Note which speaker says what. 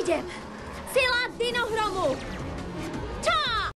Speaker 1: Idem. Sila dinohromu.